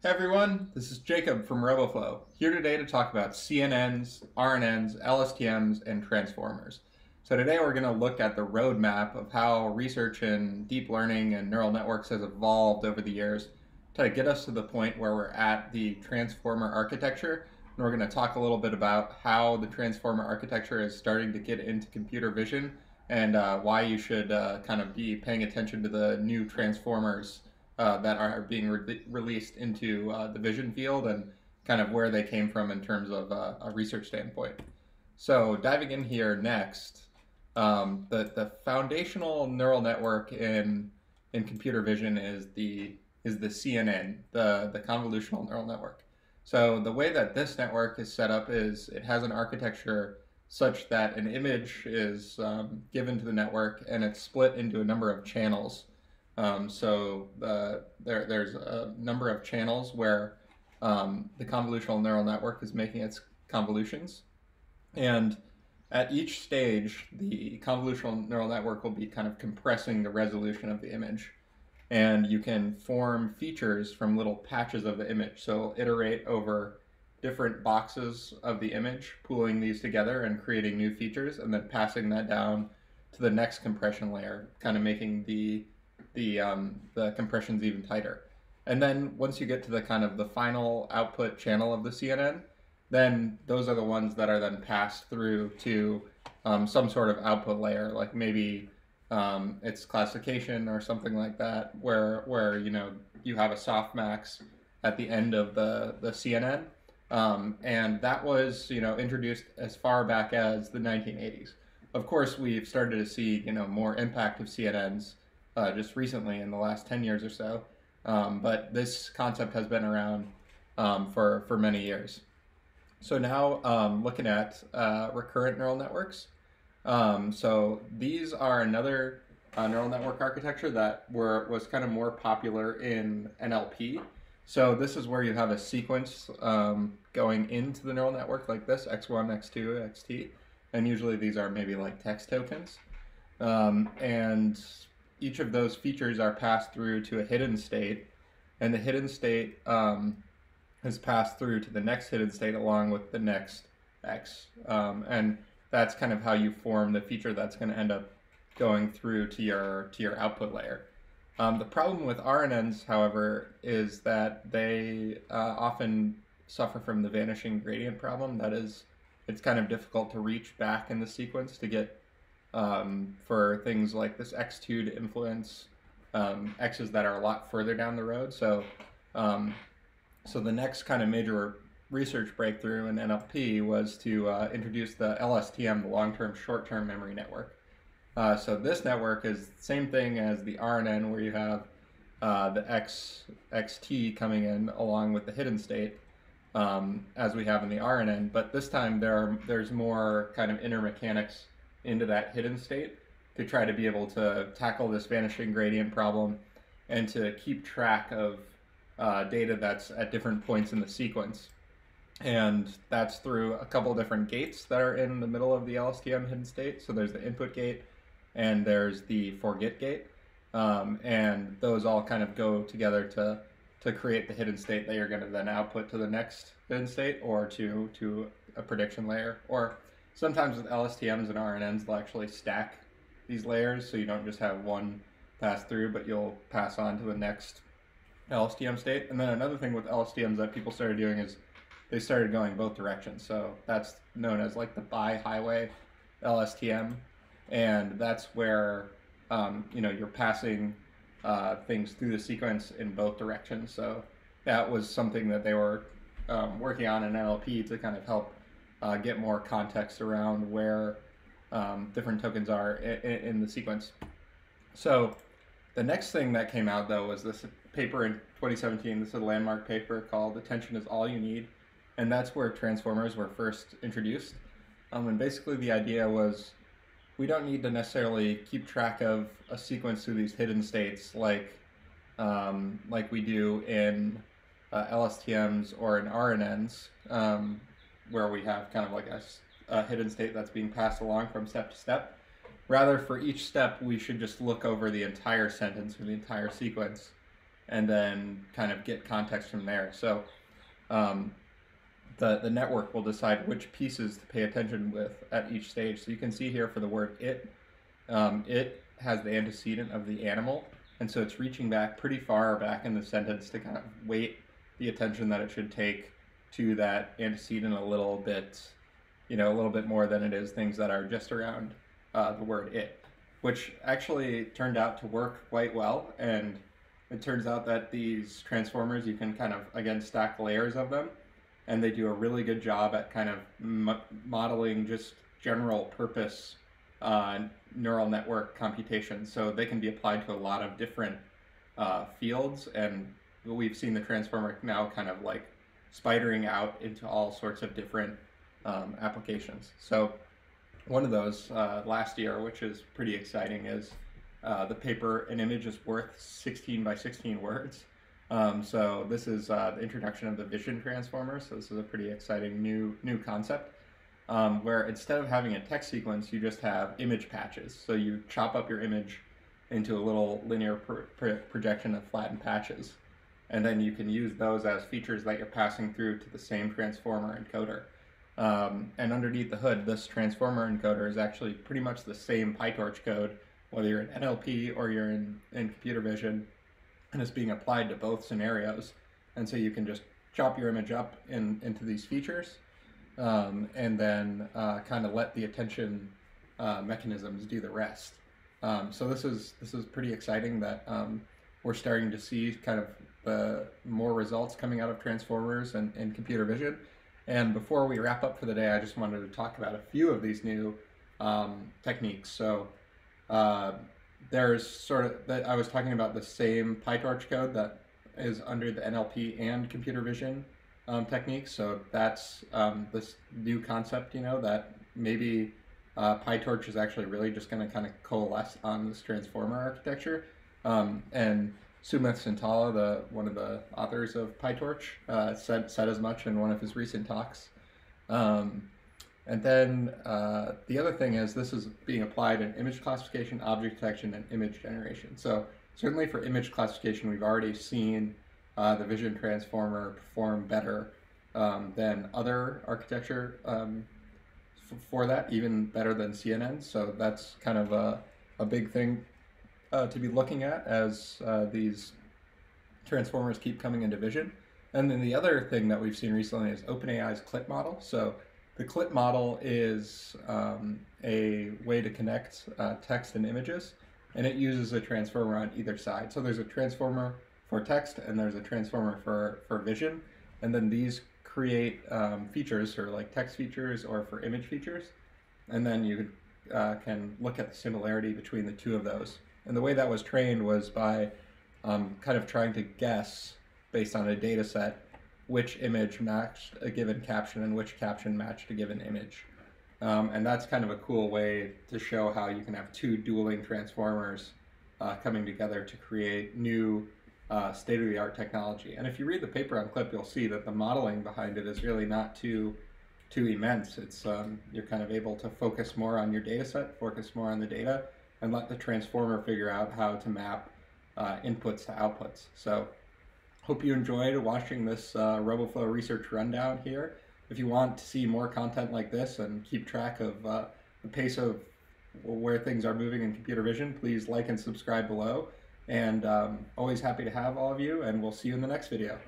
Hey everyone, this is Jacob from RoboFlow, here today to talk about CNNs, RNNs, LSTMs, and transformers. So today we're going to look at the roadmap of how research in deep learning and neural networks has evolved over the years to get us to the point where we're at the transformer architecture. And we're going to talk a little bit about how the transformer architecture is starting to get into computer vision and uh, why you should uh, kind of be paying attention to the new transformers uh, that are being re- released into uh, the vision field and kind of where they came from in terms of uh, a research standpoint. So diving in here next, um, the the foundational neural network in in computer vision is the is the CNN, the the convolutional neural network. So the way that this network is set up is it has an architecture such that an image is um, given to the network and it's split into a number of channels. Um, so uh, there, there's a number of channels where um, the convolutional neural network is making its convolutions. And at each stage, the convolutional neural network will be kind of compressing the resolution of the image. And you can form features from little patches of the image. So iterate over different boxes of the image, pooling these together and creating new features, and then passing that down to the next compression layer, kind of making the the um, the compressions even tighter. And then once you get to the kind of the final output channel of the CNN, then those are the ones that are then passed through to um, some sort of output layer, like maybe um, it's classification or something like that, where where you know you have a softmax at the end of the the CNN, um, and that was you know introduced as far back as the 1980s. Of course, we've started to see you know more impact of CNNs uh, just recently in the last 10 years or so. Um, but this concept has been around um, for, for many years. So now um, looking at uh, recurrent neural networks. Um, so these are another uh, neural network architecture that were was kind of more popular in NLP. So this is where you have a sequence um, going into the neural network like this, x1, x2, xt. And usually these are maybe like text tokens. Um, and each of those features are passed through to a hidden state, and the hidden state um, is passed through to the next hidden state along with the next x. Um, and that's kind of how you form the feature that's going to end up going through to your to your output layer. Um, the problem with RNNs, however, is that they uh, often suffer from the vanishing gradient problem. That is, it's kind of difficult to reach back in the sequence to get um, for things like this X2 to influence um, X's that are a lot further down the road. So, um, so the next kind of major research breakthrough in NLP was to uh, introduce the LSTM, the long-term short-term memory network. Uh, so this network is the same thing as the RNN, where you have uh, the X XT coming in along with the hidden state, um, as we have in the RNN. But this time there are, there's more kind of inner mechanics into that hidden state to try to be able to tackle this vanishing gradient problem and to keep track of uh, data that's at different points in the sequence. And that's through a couple different gates that are in the middle of the LSTM hidden state. So there's the input gate and there's the forget gate. Um, and those all kind of go together to to create the hidden state that you're going to then output to the next hidden state or to to a prediction layer or sometimes with LSTMs and RNNs, they'll actually stack these layers so you don't just have one pass through, but you'll pass on to the next LSTM state. And then another thing with LSTMs that people started doing is they started going both directions. So that's known as like the bi-highway LSTM, and that's where um, you know you're passing uh, things through the sequence in both directions. So that was something that they were um, working on in NLP to kind of help uh, get more context around where um, different tokens are in, in, the sequence. So the next thing that came out though was this paper in 2017. This is a landmark paper called "Attention is All You Need," and that's where transformers were first introduced. Um, and basically, the idea was we don't need to necessarily keep track of a sequence through these hidden states like um, like we do in uh, LSTMs or in RNNs. Um, where we have kind of like a, a hidden state that's being passed along from step to step. Rather, for each step, we should just look over the entire sentence or the entire sequence and then kind of get context from there. So um, the, the network will decide which pieces to pay attention with at each stage. So you can see here for the word it, um, it has the antecedent of the animal, and so it's reaching back pretty far back in the sentence to kind of weight the attention that it should take to that antecedent a little bit, you know, a little bit more than it is things that are just around uh, the word it, which actually turned out to work quite well. And it turns out that these transformers, you can kind of, again, stack layers of them, and they do a really good job at kind of modeling just general purpose uh, neural network computation. So they can be applied to a lot of different uh, fields, and we've seen the transformer now kind of like spidering out into all sorts of different um, applications. So one of those uh, last year, which is pretty exciting, is uh, the paper "An image is worth 16 by 16 words." Um, so this is uh, the introduction of the vision transformer. So this is a pretty exciting new new concept. Um, where instead of having a text sequence, you just have image patches. So you chop up your image into a little linear projection of flattened patches and then you can use those as features that you're passing through to the same transformer encoder. Um, and underneath the hood, this transformer encoder is actually pretty much the same PyTorch code, whether you're in NLP or you're in, in computer vision, and it's being applied to both scenarios. And so you can just chop your image up in, into these features, um, and then uh, kind of let the attention uh, mechanisms do the rest. Um, so this is this is pretty exciting that um, we're starting to see kind of the more results coming out of transformers and, and computer vision. And before we wrap up for the day, I just wanted to talk about a few of these new um, techniques. So uh, there's sort of that I was talking about the same PyTorch code that is under the NLP and computer vision um, techniques. So that's um, this new concept, you know, that maybe uh, PyTorch is actually really just going to kind of coalesce on this transformer architecture. Um, and Soumith Chintala, the one of the authors of PyTorch, uh, said said as much in one of his recent talks. Um, and then uh, the other thing is this is being applied in image classification, object detection, and image generation. So certainly for image classification, we've already seen uh, the vision transformer perform better um, than other architecture um, for that, even better than CNN. So that's kind of a, a big thing uh, to be looking at as uh, these transformers keep coming into vision. And then the other thing that we've seen recently is OpenAI's CLIP model. So the CLIP model is um, a way to connect uh, text and images, and it uses a transformer on either side. So there's a transformer for text and there's a transformer for, for vision. And then these create um, features for like text features or for image features. And then you uh, can look at the similarity between the two of those. And the way that was trained was by um, kind of trying to guess based on a data set which image matched a given caption and which caption matched a given image. Um, and that's kind of a cool way to show how you can have two dueling transformers uh, coming together to create new uh, state-of-the-art technology. And if you read the paper on CLIP, you'll see that the modeling behind it is really not too too immense. It's um, you're kind of able to focus more on your data set, focus more on the data, and let the transformer figure out how to map uh, inputs to outputs. So hope you enjoyed watching this uh, RoboFlow research rundown here. If you want to see more content like this and keep track of uh, the pace of where things are moving in computer vision, please like and subscribe below. And um, always happy to have all of you, and we'll see you in the next video.